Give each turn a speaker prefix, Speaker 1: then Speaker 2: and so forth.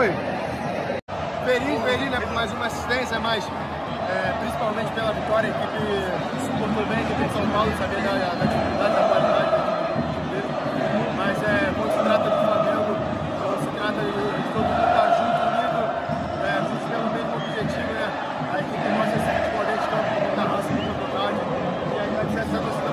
Speaker 1: foi. Feliz, feliz, né, por mais uma assistência, mas é, principalmente pela vitória, a equipe suportou bem, a equipe de São Paulo, sabia da, da dificuldade, da qualidade mas é, quando se trata do Flamengo, quando se trata de, de todo mundo estar junto, unido, é, a gente tem o mesmo objetivo, né, a equipe mostra esse poder de campo, muita raça, muita vontade, e agradecer essa velocidade.